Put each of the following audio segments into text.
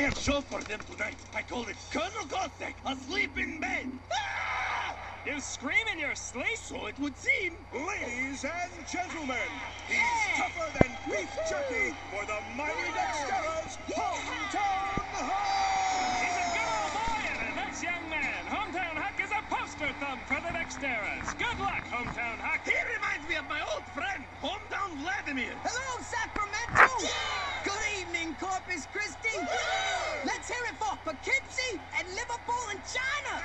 have show for them tonight. I told it Colonel Gostek, asleep in bed. Ah! You scream in your sleep? So it would seem. Ladies and gentlemen, he's tougher than beef jerky for the mighty Dexteros Hometown Huck! He's a good old boy and a nice young man. Hometown Huck is a poster thumb for the Dexteros. Good luck, Hometown Huck. He reminds me of my old friend, hometown Vladimir. Hello, Sacramento! Good evening, Corpus Christi! Let's hear it for Poughkeepsie and Liverpool and China!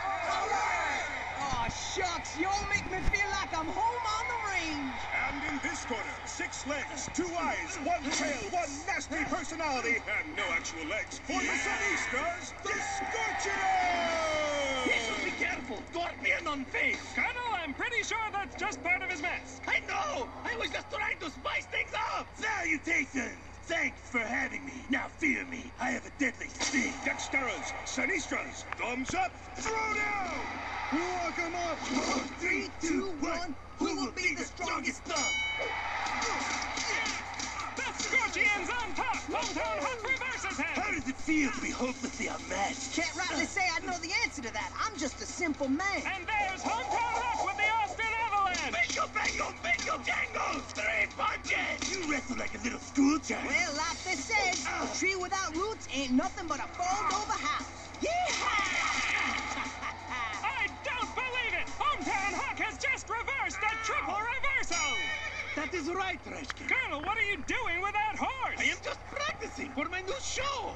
Oh, shucks, you all make me feel like I'm home on the range. And in this corner, six legs, two eyes, one tail, one nasty personality, and no actual legs for the Sinistras, the He Scorchios! should be careful. Scorpion on face. Colonel, I'm pretty sure that's just part of his mess. I know. I was just trying to spice things up. Salutations. Thanks for having me. Now fear me. I have a deadly sting. Dexteros, Sinistras, thumbs up, throw down! Walk 'em up! Three, two, one. Who will be the strongest thumb? The Scorchion's on top. Hometown Huck reverses him! How does it feel to be hopelessly unmatched? Can't rightly say I know the answer to that. I'm just a simple man. And like a little school child. Well, like they said, a tree without roots ain't nothing but a fold-over house. Yeehaw! I don't believe it. Hometown Huck has just reversed a triple reversal. That is right, Treshkin. Colonel, what are you doing with that horse? I am just practicing for my new show.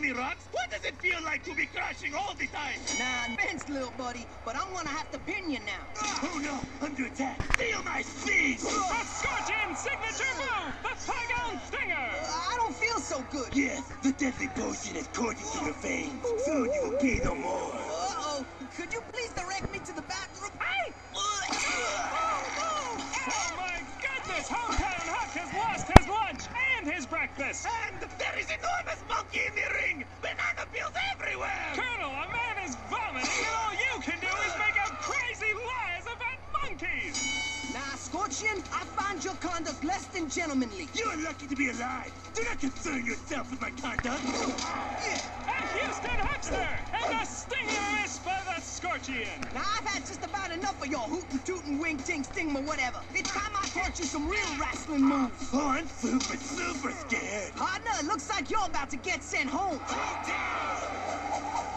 So tell me, Rox, what does it feel like to be crashing all the time? Nah, thanks, little buddy, but I'm gonna have to pin you now. Ah, oh no, under attack. Feel my speed. Ah. The Scorchion signature move, the Pygon Stinger. I don't feel so good. Yes, the deadly potion has coursed through your veins. Soon you will be no more. Nah, I find your conduct less than gentlemanly. You are lucky to be alive. Do not concern yourself with my conduct. A Houston Huckster and the stinging miss by the Scorchion. Now, I've had just about enough of your hootin' tootin' wing ting sting or whatever. It's time I taught you some real wrestling moves. Oh, I'm super, super scared. Partner, it looks like you're about to get sent home.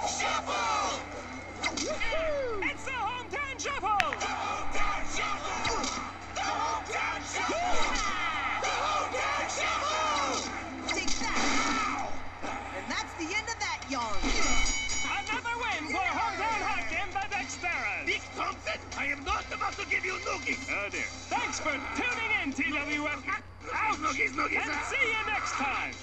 Shuffle! It's the for tuning in, TWF. Ouch! Noogies, noogies, and uh. see you next time!